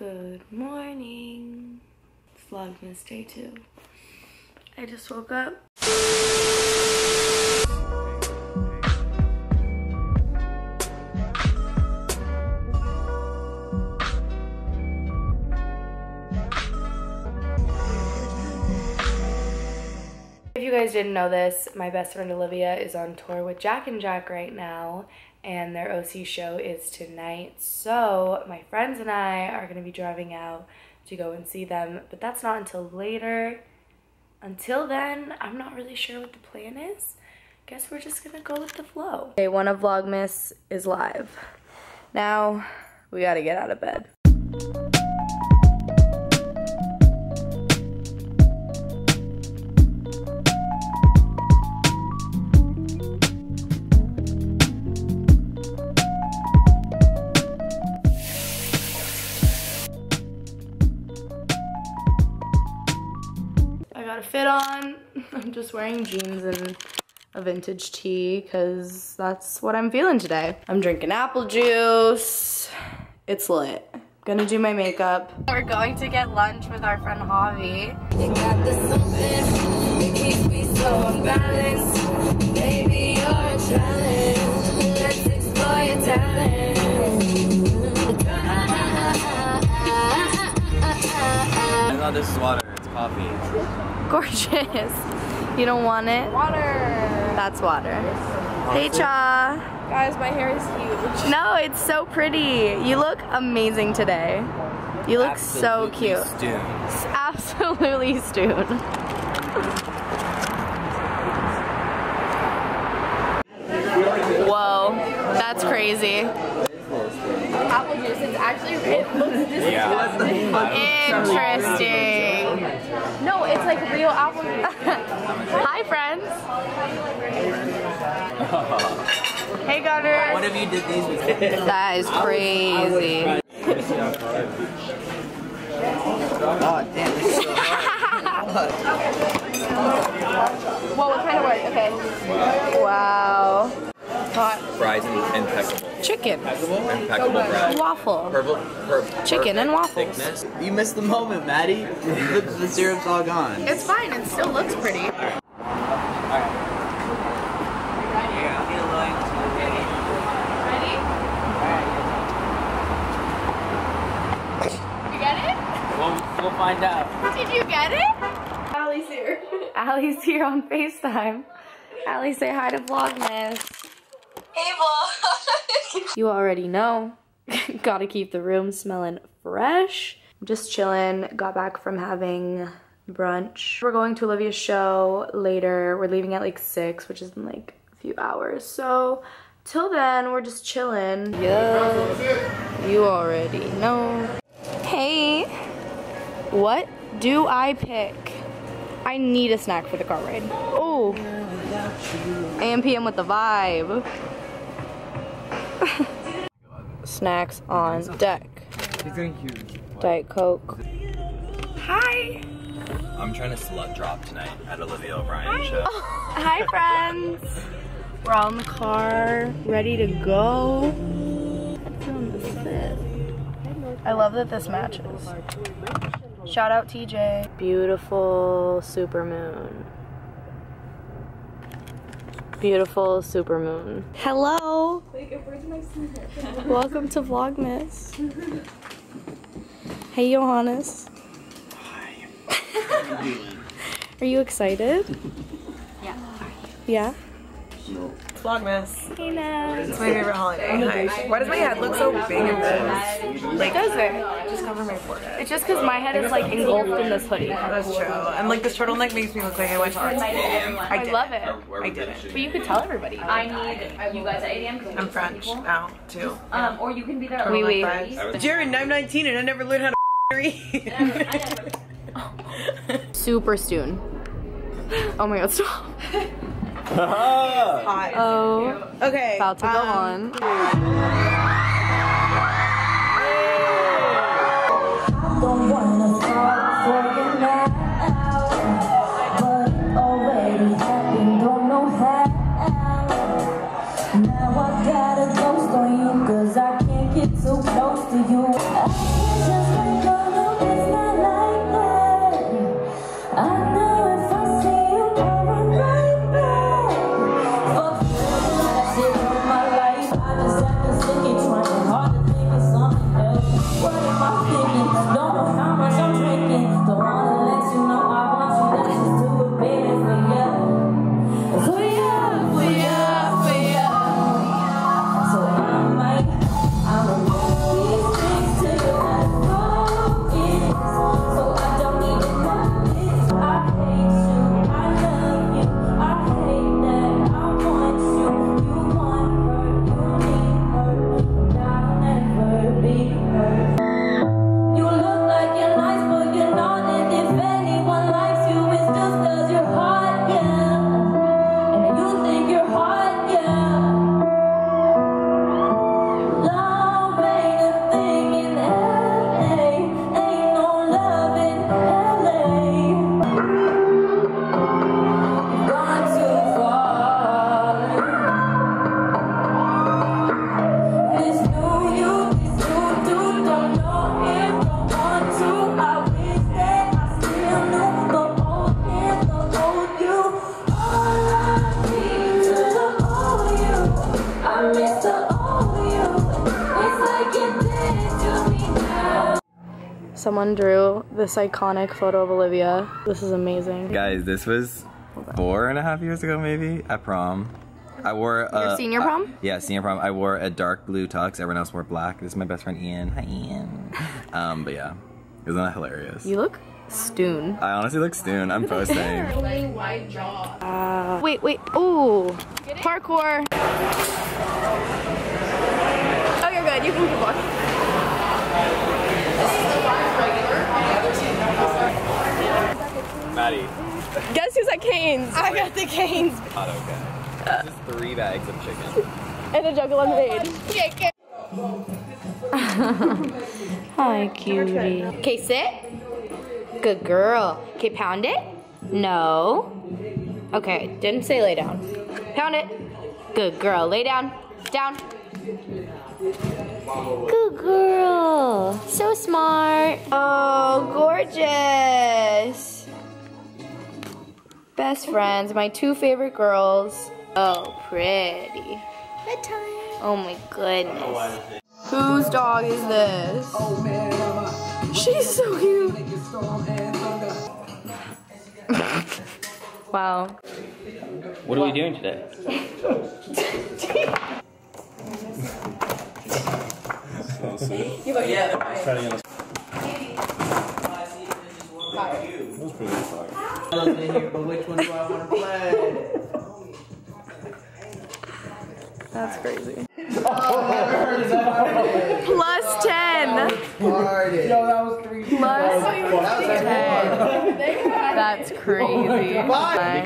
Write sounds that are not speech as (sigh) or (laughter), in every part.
Good morning. It's Vlogmas day two. I just woke up. If you guys didn't know this, my best friend Olivia is on tour with Jack and Jack right now and their OC show is tonight. So my friends and I are going to be driving out to go and see them, but that's not until later. Until then, I'm not really sure what the plan is. Guess we're just gonna go with the flow. Day one of Vlogmas is live. Now, we gotta get out of bed. Fit on. (laughs) I'm just wearing jeans and a vintage tee because that's what I'm feeling today. I'm drinking apple juice. It's lit. Gonna do my makeup. We're going to get lunch with our friend Javi. You got the something that keeps me so unbalanced. Baby, you're a challenge. Let's explore your talent. I thought this is water. It's coffee. Gorgeous. (laughs) You don't want it? Water. That's water. Hey, Cha. Guys, my hair is huge. No, it's so pretty. You look amazing today. You look so cute. Stewed. It's absolutely stewed. Whoa, that's crazy. Apple juice. It's actually it looks Yeah. Interesting. No, it's like real juice. (laughs) Hi, friends. Hey, Gunner. One of you did these with (laughs) That is crazy. (laughs) Oh, damn, this is so hard. Whoa, what kind of work? Okay. Wow. Hot Fries and impeccable. chicken, Impeccable fries. waffle, Purple, pur Chicken and waffles. Thickness. You missed the moment, Maddi. (laughs) the, the syrup's all gone. It's fine. It still looks pretty. Ready? You get it? We'll, we'll find out. Did you get it? Allie's here. (laughs) Allie's here on FaceTime. Allie, say hi to Vlogmas. Vlog. (laughs) You already know. (laughs) Gotta keep the room smelling fresh. I'm just chilling. Got back from having brunch. We're going to Olivia's show later. We're leaving at like 6, which is in like a few hours. So, till then, we're just chilling. Yeah. You already know. Hey. What do I pick? I need a snack for the car ride. Oh. AM PM with the vibe. (laughs) Snacks on deck. Diet Coke. Hi. I'm trying to slut drop tonight at Olivia O'Brien show. (laughs) Hi, friends. We're all in the car, ready to go. Feeling this fit. I love that this matches. Shout out TJ. Beautiful super moon. Beautiful super moon. Hello. (laughs) Welcome to Vlogmas. Hey, Johannes. (laughs) Are you excited? Yeah. Yeah? Vlogmas. Hey, It's my favorite holiday. Hi. Why does my head look so big and this? Like, Does it? just cover my forehead. It's just because my head is like engulfed in this hoodie. That's true. And like this turtleneck makes me look like I went to art school. I I love it. I did it. But you could tell everybody. I need you guys at 8 a.m. because I'm French now too. Um, or you can be there. Oui, oui. Jared, I'm 19 and I never learned how to (laughs) read. (laughs) Super soon. Oh my god, stop. (laughs) Hot. (laughs) Oh, Okay. about to go um, on. Someone drew this iconic photo of Olivia. This is amazing. Guys, this was four and a half years ago, maybe at prom. I wore a, Your senior uh, prom? yeah, senior prom. I wore a dark blue tux. Everyone else wore black. This is my best friend Ian. Hi, Ian. (laughs) Um, but yeah, isn't that hilarious? You look stoon. I honestly look stoon. I'm posting. Uh, wait, wait. Ooh. Parkour. Oh, you're good. You can keep walking. Maddi. Guess who's at Cane's? I got the Cane's. Not okay. This is three bags of chicken. And a jug of lemonade. (laughs) Hi, cutie. Okay, sit. Good girl. Okay, pound it. No. Okay, didn't say lay down. Pound it. Good girl. Lay down. Down. Good girl. So smart. Oh, gorgeous. Best friends, my two favorite girls. Oh, pretty. Bedtime. Oh my goodness. Whose dog is this? Oh man, She's so cute. wow. What are we doing today? But which one do I want to play? That's crazy. Plus 10. Plus 10. That's oh crazy.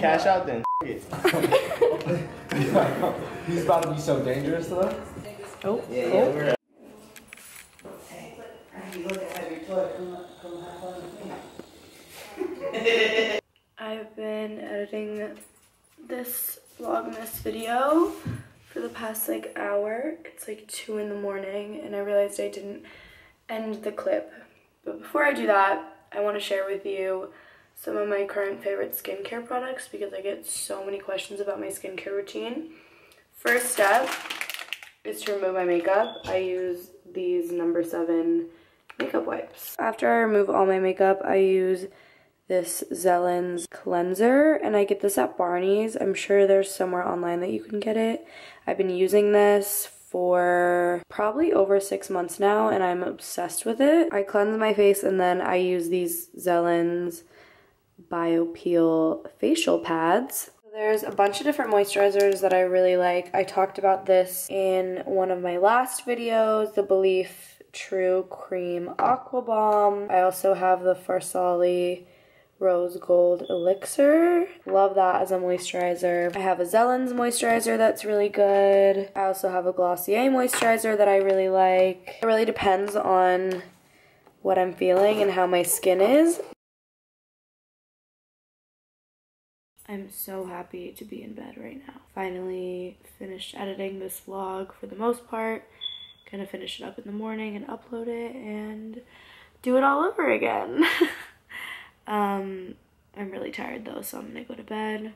Cash out then. (laughs) He's about to be so dangerous though. Oh, yeah, yeah, we're I've been editing this Vlogmas video for the past like hour. It's like 2 in the morning and I realized I didn't end the clip. But before I do that, I want to share with you some of my current favorite skincare products because I get so many questions about my skincare routine. First step is to remove my makeup. I use these number 7 makeup wipes. After I remove all my makeup, I use this Zelens cleanser and I get this at Barney's. I'm sure there's somewhere online that you can get it. I've been using this for probably over six months now and I'm obsessed with it. I cleanse my face and then I use these Zelens BioPeel facial pads. There's a bunch of different moisturizers that I really like. I talked about this in one of my last videos, the Belif True Cream Aqua Bomb. I also have the Farsali Rose Gold Elixir. Love that as a moisturizer. I have a Zelens moisturizer that's really good. I also have a Glossier moisturizer that I really like. It really depends on what I'm feeling and how my skin is. I'm so happy to be in bed right now. Finally finished editing this vlog for the most part. Gonna finish it up in the morning and upload it and do it all over again. (laughs) um, I'm really tired though, so I'm gonna go to bed.